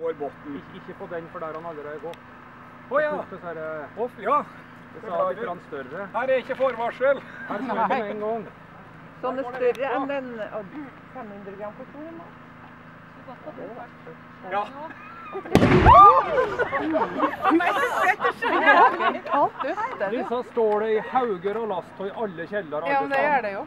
går båten. Ik ikke på den, for der han allerede er gått. Å ja. Tok dessverre oh, ja. det litt større. Her er ikke forvarsel. Her smøg det en gang. Sånn er større enn den 500 gram for stor. Ja. Disse står det i hauger og last og i alle kjeller. Ja, men det gjør det jo.